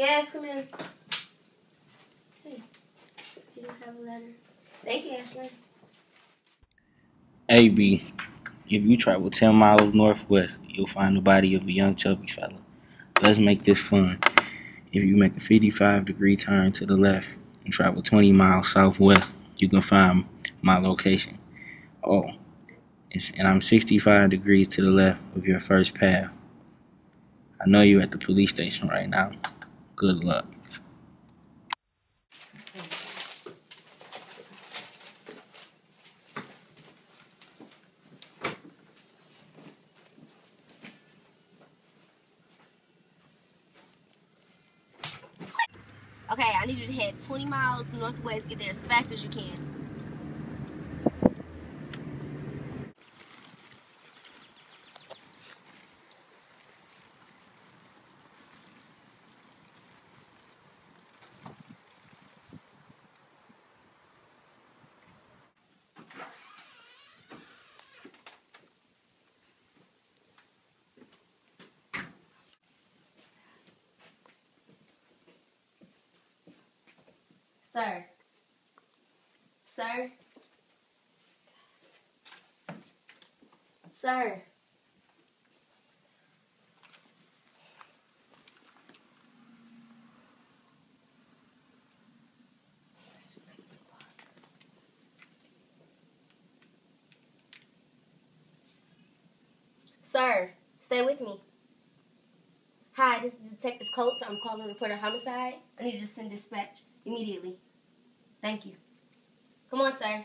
Yes, come in. Hey, you don't have a letter. Thank you, Ashley. AB, if you travel 10 miles northwest, you'll find the body of a young chubby fella. Let's make this fun. If you make a 55 degree turn to the left and travel 20 miles southwest, you can find my location. Oh, and I'm 65 degrees to the left of your first path. I know you're at the police station right now. Good luck. Okay, I need you to head 20 miles northwest, get there as fast as you can. Sir. Sir. Sir. Sir, stay with me. Hi, this is Detective Coats. I'm calling to report a homicide. I need you to send dispatch immediately. Thank you. Come on, sir.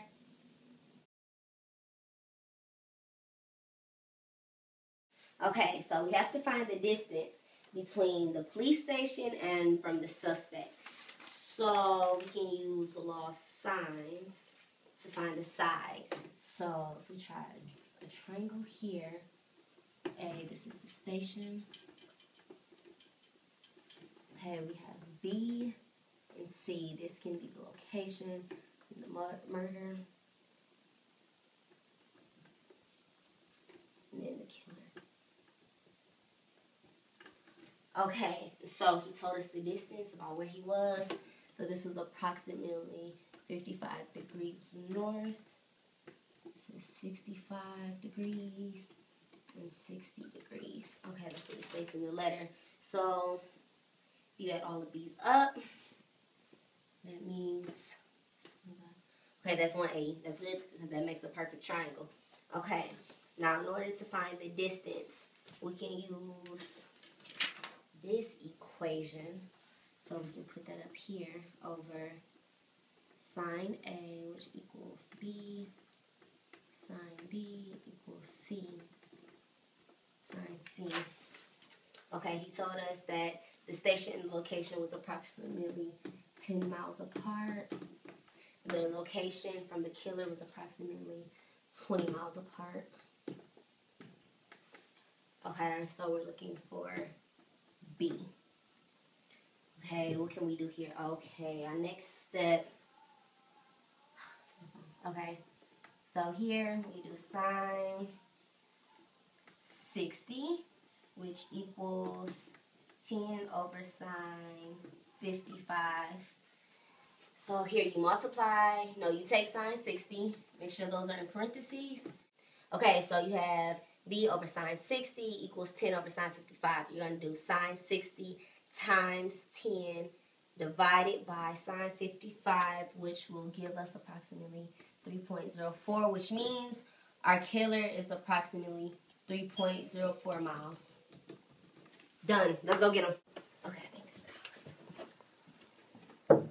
Okay, so we have to find the distance between the police station and from the suspect. So we can use the law of sines to find the side. So if we try a triangle here, A, this is the station. Okay, we have B and C. This can be the location, the murder, and then the killer. Okay, so he told us the distance about where he was. So this was approximately 55 degrees north. This is 65 degrees and 60 degrees. Okay, that's what it states in the letter. So you add all of these up. That means, okay, that's 180. That's good. That makes a perfect triangle. Okay, now in order to find the distance, we can use this equation. So we can put that up here over sine A, which equals B, sine B equals C, sine C. Okay, he told us that the station location was approximately 10 miles apart. The location from the killer was approximately 20 miles apart. Okay, so we're looking for B. Okay, what can we do here? Okay, our next step. Okay, so here we do sine 60, which equals 10 over sine 55. So here you multiply, no, you take sine 60, make sure those are in parentheses. Okay, so you have b over sine 60 equals 10 over sine 55. You're going to do sine 60 times 10 divided by sine 55, which will give us approximately 3.04, which means our killer is approximately 3.04 miles. Done. Let's go get them. Okay, I think this is the house.